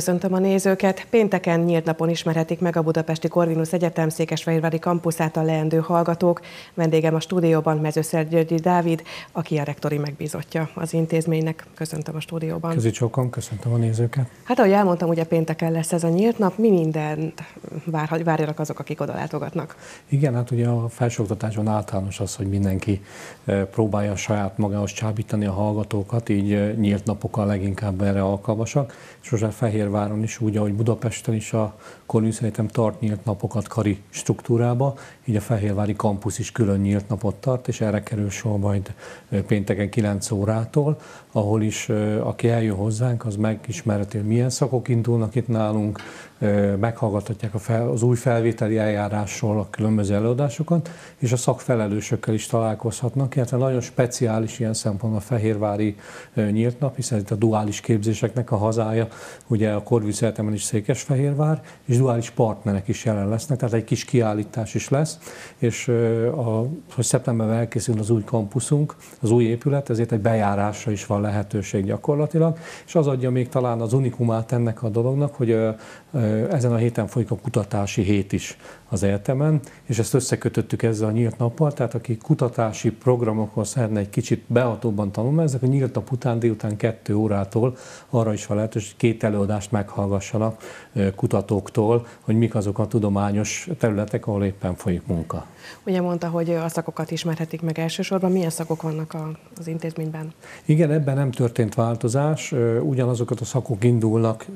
köszöntöm a nézőket. Pénteken nyílt napon ismerhetik meg a Budapesti Corvinus Egyetem Székesfehérvári kampuszát a leendő hallgatók. Vendégem a stúdióban Mezőszergyörgyi Dávid, aki a rektori megbízottja az intézménynek. Köszöntöm a stúdióban. Közi csókom, köszöntöm a nézőket. Hát ahogy elmondtam, ugye pénteken lesz ez a nyílt nap. Mi mindent vár, várjanak azok, akik oda látogatnak? Igen, hát ugye a felsőoktatásban általános az, hogy mindenki eh, próbálja saját magához csábítani a hallgatókat, így eh, nyílt napokkal leginkább erre alkalmasak. Sose Fehérváron is, úgy, ahogy Budapesten is a Corvinus Egyetem tart nyílt napokat kari struktúrába, így a Fehérvári kampusz is külön nyílt napot tart, és erre kerül sor majd pénteken 9 órától, ahol is aki eljön hozzánk, az megismerheti, hogy milyen szakok indulnak itt nálunk, meghallgathatják az új felvételi eljárásról a különböző előadásokat, és a szakfelelősökkel is találkozhatnak, illetve nagyon speciális ilyen szempontból a Fehérvári nyílt nap, hiszen itt a duális képzéseknek a hazája, ugye a Corvinus Egyetemen is Székesfehérvár, és duális partnerek is jelen lesznek, tehát egy kis kiállítás is lesz, és a, hogy szeptemberben elkészül az új kampuszunk, az új épület, ezért egy bejárásra is van lehetőség gyakorlatilag, és az adja még talán az unikumát ennek a dolognak, hogy ezen a héten folyik a kutatási hét is az egyetemen, és ezt összekötöttük ezzel a nyílt nappal, tehát aki kutatási programokhoz szeretne egy kicsit behatóbban ezek a nyílt nap után délután kettő órától arra is van lehetőség, hogy két előadást meghallgassanak kutatóktól, hogy mik azok a tudományos területek, ahol éppen folyik munka. Ugye mondta, hogy a szakokat ismerhetik meg elsősorban. Milyen szakok vannak az intézményben? Igen, ebben nem történt változás. Ugyanazokat a szakok indulnak,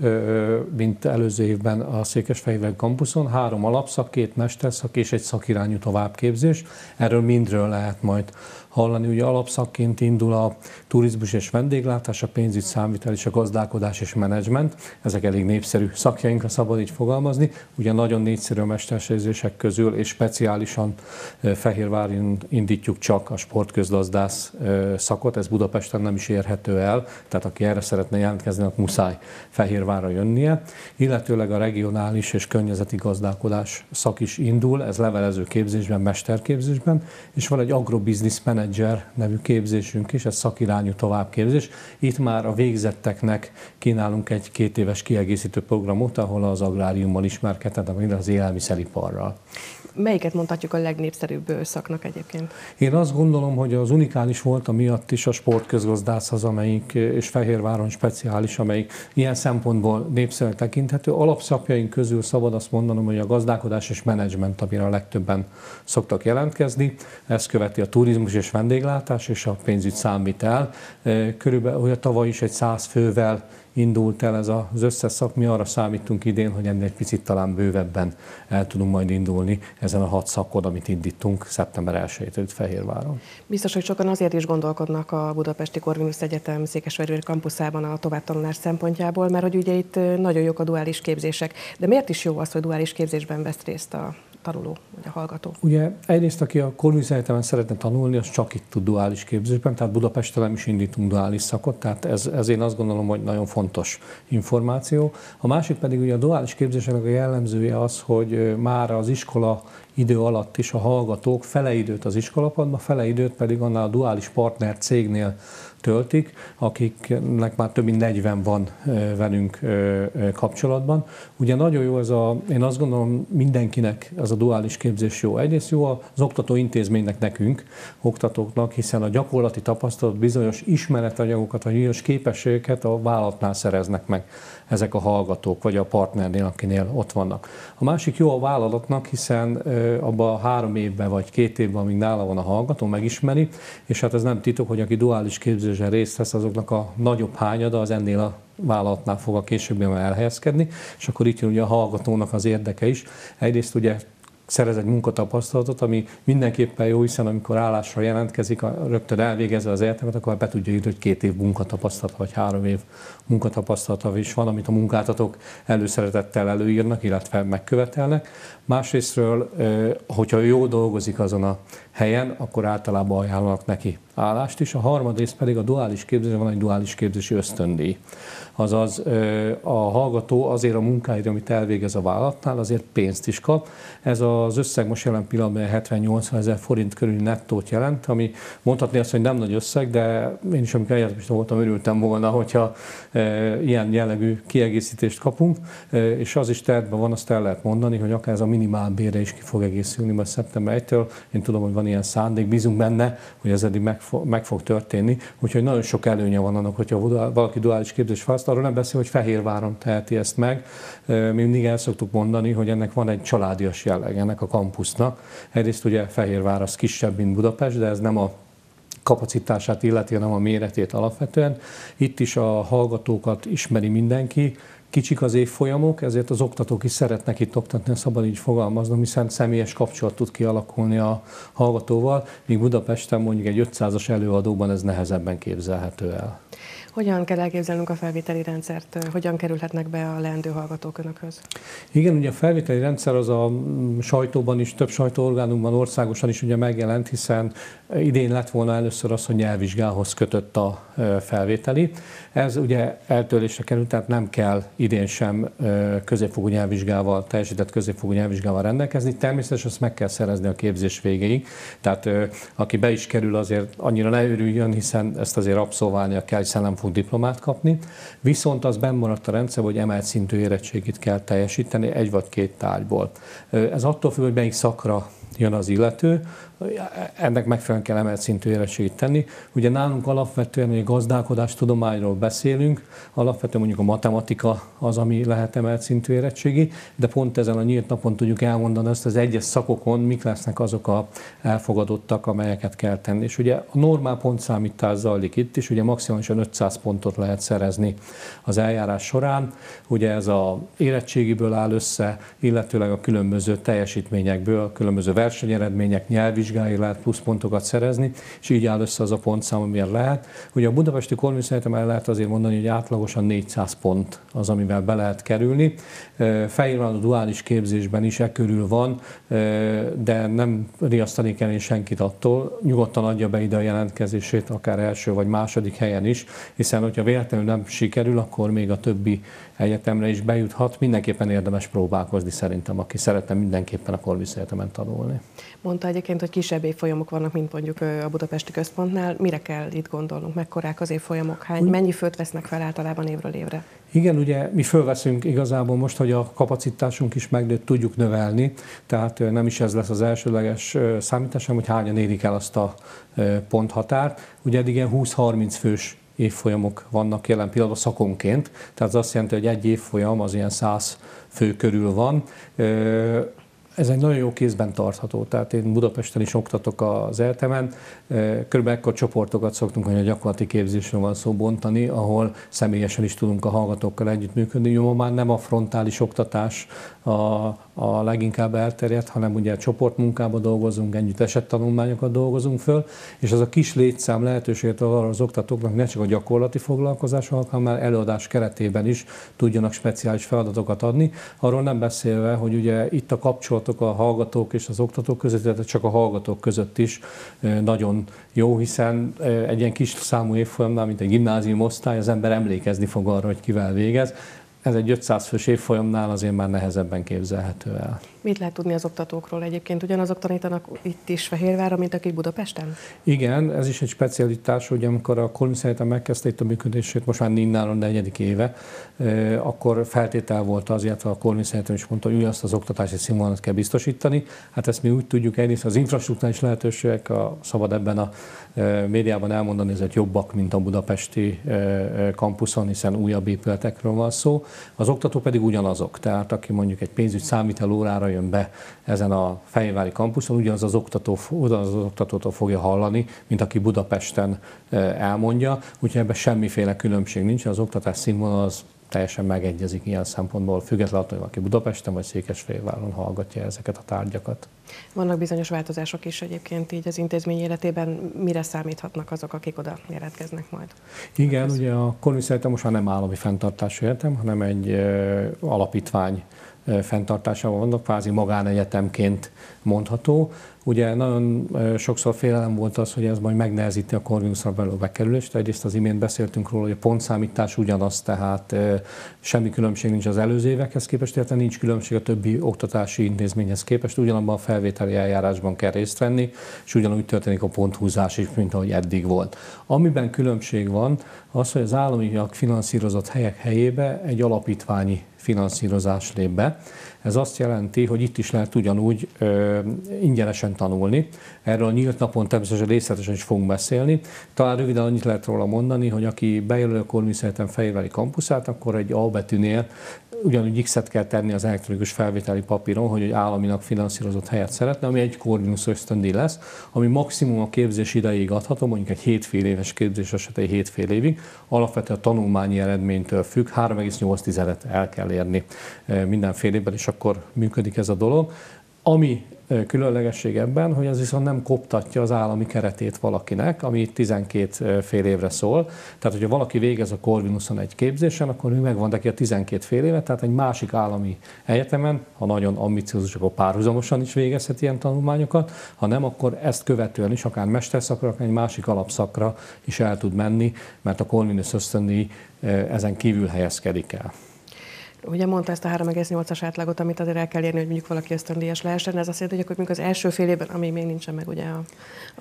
mint előző évben a Székesfehérvári kampuszon. Három alapszak, két mesterszak és egy szakirányú továbbképzés. Erről mindről lehet majd hallani. Ugye alapszakként indul a turizmus és vendéglátás, a pénzügy, számvitel és a gazdálkodás és menedzsment. Ezek elég népszerű szakjainkra szabad így fogalmazni. Ugye nagyon népszerű a mesterségzések közül, és speciálisan Fehérváron indítjuk csak a sportközgazdász szakot, ez Budapesten nem is érhető el, tehát aki erre szeretne jelentkezni, akkor muszáj Fehérvárra jönnie. Illetőleg a regionális és környezeti gazdálkodás szak is indul, ez levelező képzésben, mesterképzésben, és van egy agrobusiness manager nevű képzésünk is, ez szakirányú továbbképzés. Itt már a végzetteknek kínálunk egy két éves kiegészítő programot, ahol az agráriummal ismerkedhetnek, az élelmiszeriparral. Melyiket mondhatjuk a legnépszerűbb szaknak egyébként? Én azt gondolom, hogy az unikális volt miatt is a sportközgazdász az, amelyik, és Fehérváron speciális, amelyik ilyen szempontból népszerűen tekinthető. Alapszakjaink közül szabad azt mondanom, hogy a gazdálkodás és menedzsment, amire a legtöbben szoktak jelentkezni. Ezt követi a turizmus és vendéglátás és a pénzügy számvitel. Körülbelül, hogy a tavaly is egy száz fővel indult el ez az összes szak. Mi arra számítunk idén, hogy ennél egy picit talán bővebben el tudunk majd indulni ezen a hat szakon, amit indítunk szeptember 1-től Fehérváron. Biztos, hogy sokan azért is gondolkodnak a Budapesti Corvinus Egyetem Székesfehérvári kampuszában a továbbtanulás szempontjából, mert hogy ugye itt nagyon jók a duális képzések. De miért is jó az, hogy duális képzésben vesz részt a tanuló, vagy a hallgató? Ugye egyrészt, aki a Corvinus Egyetemen szeretne tanulni, az csak itt tud duális képzésben, tehát Budapesten is indítunk duális szakot, tehát ez, ez én azt gondolom, hogy nagyon fontos információ. A másik pedig ugye a duális képzéseknek a jellemzője az, hogy már az iskola idő alatt is a hallgatók fele időt az iskolapadban, fele időt pedig annál a duális partner cégnél töltik, akiknek már több mint 40 van velünk kapcsolatban. Ugye nagyon jó ez a, én azt gondolom mindenkinek ez a duális képzés jó. Egyrészt jó az oktató intézménynek nekünk, oktatóknak, hiszen a gyakorlati tapasztalat bizonyos ismeretanyagokat, vagy bizonyos képességeket a vállalatnál szereznek meg ezek a hallgatók, vagy a partnernél, akinél ott vannak. A másik jó a vállalatnak, hiszen abban három évben vagy két évben, amíg nála van a hallgató, megismeri, és hát ez nem titok, hogy aki duális képzésen részt vesz, azoknak a nagyobb hányada az ennél a vállalatnál fog a későbbiben elhelyezkedni, és akkor itt jön ugye a hallgatónak az érdeke is. Egyrészt ugye szerez egy munkatapasztalatot, ami mindenképpen jó, hiszen amikor állásra jelentkezik, rögtön elvégezve az egyetemet, akkor be tudja írni, hogy két év munkatapasztalat, vagy három év munkatapasztalata is van, amit a munkáltatók előszeretettel előírnak, illetve megkövetelnek. Másrésztről, hogyha jó dolgozik azon a helyen, akkor általában ajánlanak neki állást is. A harmadrészt pedig a duális képzés, van egy duális képzési ösztöndíj. Azaz a hallgató azért a munkáért, amit elvégez a vállalatnál, azért pénzt is kap. Ez az összeg most jelen pillanatban 70-80 ezer forint körül nettót jelent, ami mondhatni azt, hogy nem nagy összeg, de én is, amikor egyetemista voltam, örültem volna, hogyha ilyen jellegű kiegészítést kapunk, és az is tervben van, azt el lehet mondani, hogy akár ez a minimálbére is ki fog egészülni majd szeptember 1-től. Én tudom, hogy van ilyen szándék, bízunk benne, hogy ez eddig meg fog, meg fog történni, úgyhogy nagyon sok előnye van annak, hogyha valaki duális képzés választ, arról nem beszél, hogy Fehérváron teheti ezt meg. Mi mindig el szoktuk mondani, hogy ennek van egy családias jelleg, ennek a kampusznak. Egyrészt ugye Fehérvár az kisebb, mint Budapest, de ez nem a kapacitását illeti, hanem a méretét alapvetően. Itt is a hallgatókat ismeri mindenki, kicsik az évfolyamok, ezért az oktatók is szeretnek itt oktatni, szabad így fogalmaznom, hiszen személyes kapcsolat tud kialakulni a hallgatóval, míg Budapesten mondjuk egy 500-as előadóban ez nehezebben képzelhető el. Hogyan kell elképzelnünk a felvételi rendszert? Hogyan kerülhetnek be a leendő hallgatók önökhöz? Igen, ugye a felvételi rendszer az a sajtóban is, több sajtóorgánumban országosan is ugye megjelent, hiszen idén lett volna először az, hogy nyelvvizsgához kötött a felvételi. Ez ugye eltörlésre került, tehát nem kell idén sem középfogú nyelvvizsgával, teljesített középfogú nyelvvizsgával rendelkezni. Természetesen azt meg kell szerezni a képzés végéig. Tehát aki be is kerül, azért annyira ne örüljön, hiszen ezt azért abszolválnia kell, hiszen nem fog diplomát kapni. Viszont az maradt a rendszer, hogy emelt szintű érettségit kell teljesíteni egy vagy két tárgyból. Ez attól függ, hogy melyik szakra jön az illető ennek megfelelően kell emelt szintű érettségit tenni. Ugye nálunk alapvetően, hogy gazdálkodás tudományról beszélünk, alapvetően mondjuk a matematika az, ami lehet emelt szintű érettségi, de pont ezen a nyílt napon tudjuk elmondani azt, az egyes szakokon mik lesznek azok a elfogadottak, amelyeket kell tenni. És ugye a normál pontszámítás zajlik itt is, ugye maximálisan 500 pontot lehet szerezni az eljárás során. Ugye ez a érettségiből áll össze, illetőleg a különböző teljesítményekből, különböző versenyeredmények, nyelvvizsgálatok, vizsgáig lehet pluszpontokat szerezni, és így áll össze az a pontszám, amilyen lehet. Ugye a Budapesti Korvinus el lehet azért mondani, hogy átlagosan 400 pont az, amivel be lehet kerülni. Fehérvár a duális képzésben is e körül van, de nem riasztani kell én senkit attól, nyugodtan adja be ide a jelentkezését, akár első vagy második helyen is, hiszen hogyha véletlenül nem sikerül, akkor még a többi egyetemre is bejuthat. Mindenképpen érdemes próbálkozni szerintem, aki szeretne mindenképpen a Korvisz Egyetemen tanulni. Mondta egyébként, hogy kisebb évfolyamok vannak, mint mondjuk a Budapesti Központnál. Mire kell itt gondolnunk? Mekkorák az évfolyamok? Hány, mennyi főt vesznek fel általában évről évre? Igen, ugye mi fölveszünk igazából most, hogy a kapacitásunk is megnőtt, tudjuk növelni, tehát nem is ez lesz az elsőleges számítás, hanem hogy hányan érik el azt a ponthatárt. Ugye eddig ilyen 20-30 fős évfolyamok vannak jelen pillanatban szakonként, tehát az azt jelenti, hogy egy évfolyam az ilyen 100 fő körül van. Ez egy nagyon jó kézben tartható, tehát én Budapesten is oktatok az eltemen, körülbelül ekkor csoportokat szoktunk, hogy a gyakorlati képzésről van szó bontani, ahol személyesen is tudunk a hallgatókkal együttműködni. Jó, már nem a frontális oktatás a, a leginkább elterjedt, hanem ugye csoportmunkában dolgozunk, együtt esettanulmányokat dolgozunk föl, és az a kis létszám lehetőséget arra az oktatóknak ne csak a gyakorlati foglalkozás, hanem előadás keretében is tudjanak speciális feladatokat adni. Arról nem beszélve, hogy ugye itt a kapcsolatok a hallgatók és az oktatók között, illetve csak a hallgatók között is nagyon jó, hiszen egy ilyen kis számú évfolyamnál, mint egy gimnázium osztály, az ember emlékezni fog arra, hogy kivel végez ez egy 500 fős évfolyamnál azért már nehezebben képzelhető el. Mit lehet tudni az oktatókról egyébként? Ugyanazok tanítanak itt is Fehérváron, mint akik Budapesten? Igen, ez is egy specialitás, hogy amikor a Kolumbius Egyetem megkezdte itt a működését, most már a negyedik éve, akkor feltétel volt az, illetve a Kolumbius Egyetem is mondta, hogy ugyanazt az oktatási színvonalat kell biztosítani. Hát ezt mi úgy tudjuk, egyrészt az infrastruktúrális lehetőségek, a szabad ebben a médiában elmondani, ezek jobbak, mint a budapesti kampuszon, hiszen újabb épületekről van szó. Az oktatók pedig ugyanazok, tehát aki mondjuk egy pénzügy számítal órára jön be ezen a Fehérvári kampuszon, ugyanaz az, oktató, ugyanaz az oktatótól fogja hallani, mint aki Budapesten elmondja, úgyhogy ebben semmiféle különbség nincs, az oktatás színvonal az teljesen megegyezik ilyen szempontból, függetlenül, hogy valaki Budapesten vagy Székesfehérváron hallgatja ezeket a tárgyakat. Vannak bizonyos változások is egyébként így az intézmény életében. Mire számíthatnak azok, akik oda jelentkeznek majd? Igen, ugye a Korvisz most már nem állami fenntartású egyetem, hanem egy alapítvány fenntartásával vannak, kvázi magánegyetemként mondható. Ugye nagyon sokszor félelem volt az, hogy ez majd megnehezíti a Corvinusra belő bekerülést. Egyrészt az imént beszéltünk róla, hogy a pontszámítás ugyanaz, tehát semmi különbség nincs az előző évekhez képest, illetve nincs különbség a többi oktatási intézményhez képest. Ugyanabban a felvételi eljárásban kell részt venni, és ugyanúgy történik a ponthúzás is, mint ahogy eddig volt. Amiben különbség van, az, hogy az államiak finanszírozott helyek helyébe egy alapítványi finanszírozás lép be. Ez azt jelenti, hogy itt is lehet ugyanúgy ö, ingyenesen tanulni. Erről nyílt napon természetesen részletesen is fogunk beszélni. Talán röviden annyit lehet róla mondani, hogy aki bejelöl a Korműszeretem Fejveli kampuszát, akkor egy A betűnél ugyanúgy X-et kell tenni az elektronikus felvételi papíron, hogy egy államinak finanszírozott helyet szeretne, ami egy Corvinus ösztöndi lesz, ami maximum a képzés ideig adható, mondjuk egy 7 fél éves képzés esetén 7 fél évig, alapvetően a tanulmányi eredménytől függ, 3,8-et el kell érni eh, mindenfél évben, és akkor működik ez a dolog. Ami különlegesség ebben, hogy ez viszont nem koptatja az állami keretét valakinek, ami 12 fél évre szól. Tehát, hogyha valaki végez a Corvinuson egy képzésen, akkor ő megvan neki a 12 fél éve, tehát egy másik állami egyetemen, ha nagyon ambiciózus, akkor párhuzamosan is végezhet ilyen tanulmányokat, ha nem, akkor ezt követően is, akár mesterszakra, akár egy másik alapszakra is el tud menni, mert a Corvinus ösztöndi ezen kívül helyezkedik el. Ugye mondta ezt a 3,8-as átlagot, amit azért el kell érni, hogy mondjuk valaki ösztöndíjas lehessen. Ez azt jelenti, hogy akkor az első fél évben, ami még nincsen meg ugye a,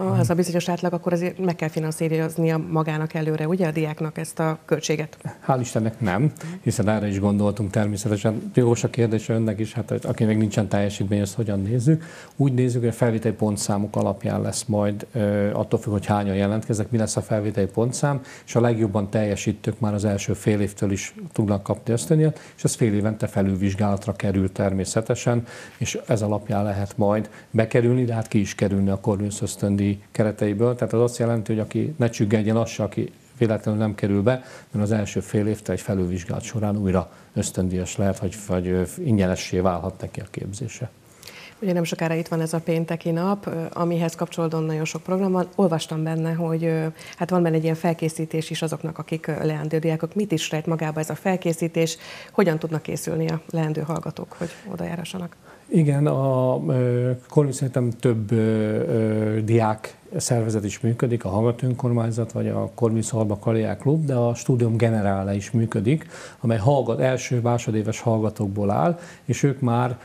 a, az a bizonyos átlag, akkor azért meg kell finanszíroznia magának előre, ugye a diáknak ezt a költséget? Hál' Istennek nem, hiszen erre is gondoltunk természetesen. Jogos a kérdés önnek is, hát aki még nincsen teljesítmény, ezt hogyan nézzük. Úgy nézzük, hogy a felvételi pontszámok alapján lesz majd, attól függ, hogy hányan jelentkeznek, mi lesz a felvételi pontszám, és a legjobban teljesítők már az első fél évtől is tudnak kapni ösztöndíjat, és ez fél évente felülvizsgálatra kerül természetesen, és ez alapján lehet majd bekerülni, de hát ki is kerülni a Corvinus ösztöndi kereteiből. Tehát az azt jelenti, hogy aki ne csüggedjen az aki véletlenül nem kerül be, mert az első fél évte egy felülvizsgálat során újra ösztöndíjas lehet, vagy, vagy ingyenessé válhat neki a képzése. Ugye nem sokára itt van ez a pénteki nap, amihez kapcsolódóan nagyon sok program van. Olvastam benne, hogy hát van benne egy ilyen felkészítés is azoknak, akik leendő diákok. Mit is rejt magába ez a felkészítés? Hogyan tudnak készülni a leendő hallgatók, hogy oda járassanak? Igen, a Kolvisz több ö, ö, diák szervezet is működik, a Hallgató Önkormányzat vagy a Korvisz Halba Kaliák Klub, de a Studium Generále is működik, amely hallgat, első, másodéves hallgatókból áll, és ők már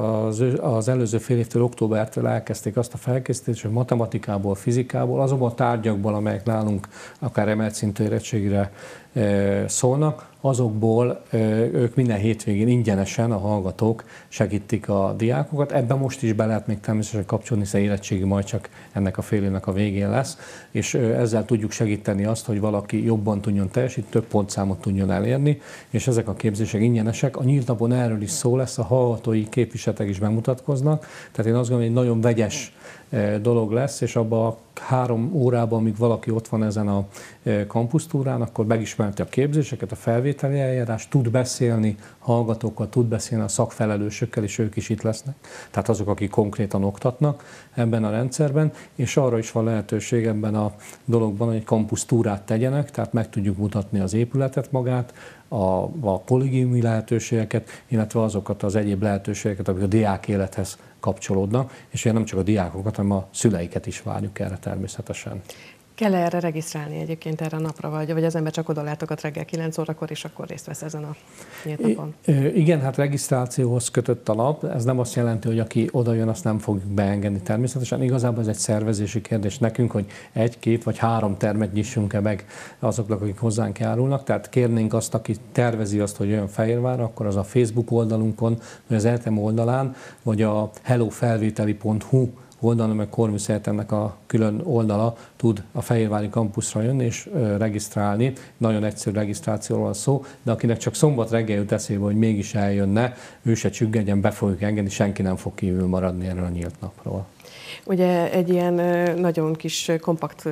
az, az előző fél évtől, októbertől elkezdték azt a felkészítést, hogy matematikából, fizikából, azokból a tárgyakból, amelyek nálunk akár emelt szintű érettségre szólnak, azokból ők minden hétvégén ingyenesen a hallgatók segítik a diákokat. Ebben most is be lehet még természetesen kapcsolni, hiszen érettségi majd csak ennek a fél évnek a végén lesz, és ezzel tudjuk segíteni azt, hogy valaki jobban tudjon teljesíteni, több pontszámot tudjon elérni, és ezek a képzések ingyenesek. A nyílt napon erről is szó lesz, a hallgatói képviseletek is bemutatkoznak, tehát én azt gondolom, hogy egy nagyon vegyes dolog lesz, és abban a három órában, amíg valaki ott van ezen a kampusztúrán, akkor megismerti a képzéseket, a felvételi eljárás, tud beszélni hallgatókkal, tud beszélni a szakfelelősökkel, és ők is itt lesznek. Tehát azok, akik konkrétan oktatnak ebben a rendszerben, és arra is van lehetőség ebben a dologban, hogy egy kampusztúrát tegyenek, tehát meg tudjuk mutatni az épületet magát, a, a kollégiumi lehetőségeket, illetve azokat az egyéb lehetőségeket, amik a diák élethez kapcsolódnak, és ugye nem csak a diákokat, hanem a szüleiket is várjuk erre természetesen. Kell -e erre regisztrálni egyébként erre a napra, vagy, vagy az ember csak oda látogat reggel 9 órakor, és akkor részt vesz ezen a nyílt napon? I- igen, hát regisztrációhoz kötött a nap. Ez nem azt jelenti, hogy aki oda jön, azt nem fogjuk beengedni természetesen. Igazából ez egy szervezési kérdés nekünk, hogy egy, két vagy három termet nyissunk-e meg azoknak, akik hozzánk járulnak. Tehát kérnénk azt, aki tervezi azt, hogy jön Fehérvárra, akkor az a Facebook oldalunkon, vagy az ELTEM oldalán, vagy a hellofelvételi.hu oldalon, meg Corvus a külön oldala tud a Fehérvári kampuszra jönni és regisztrálni. Nagyon egyszerű regisztrációról van szó, de akinek csak szombat reggel jut eszébe, hogy mégis eljönne, ő se csüggedjen, be fogjuk engedni, senki nem fog kívül maradni erről a nyílt napról. Ugye egy ilyen nagyon kis kompakt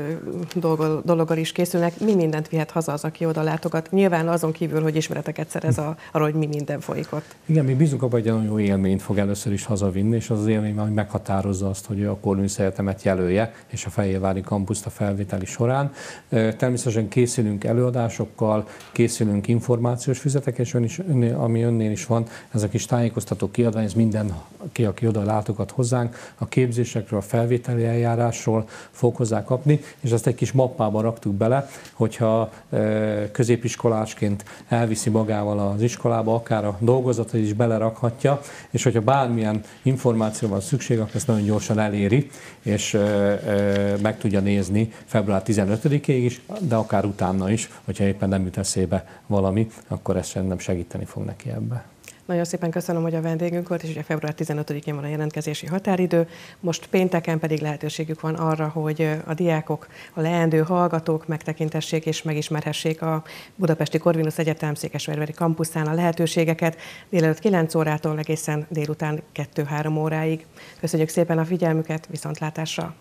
dolgol, dologgal is készülnek. Mi mindent vihet haza az, aki oda látogat? Nyilván azon kívül, hogy ismereteket szerez a, arról, hogy mi minden folyik ott. Igen, mi bízunk abban, hogy nagyon jó élményt fog először is hazavinni, és az az élmény hogy meghatározza azt, hogy a Corvinus Egyetemet jelölje és a Fehérvári kampuszt a felvételi során. Természetesen készülünk előadásokkal, készülünk információs füzetek, és ön is, ami önnél is van, ez a kis tájékoztató kiadvány, ez minden, ki, aki oda látogat hozzánk, a képzésekről, a felvételi eljárásról fog hozzá kapni, és ezt egy kis mappába raktuk bele, hogyha középiskolásként elviszi magával az iskolába, akár a dolgozatot is belerakhatja, és hogyha bármilyen információ van szükség, akkor ezt nagyon gyorsan eléri, és meg tudja nézni február 15-ig is, de akár utána is, hogyha éppen nem jut eszébe valami, akkor ez nem segíteni fog neki ebbe. Nagyon szépen köszönöm, hogy a vendégünk volt, és ugye február 15-én van a jelentkezési határidő. Most pénteken pedig lehetőségük van arra, hogy a diákok, a leendő hallgatók megtekintessék és megismerhessék a Budapesti Korvinusz Egyetem Székesfehérvári kampuszán a lehetőségeket délelőtt 9 órától egészen délután 2-3 óráig. Köszönjük szépen a figyelmüket, viszontlátásra!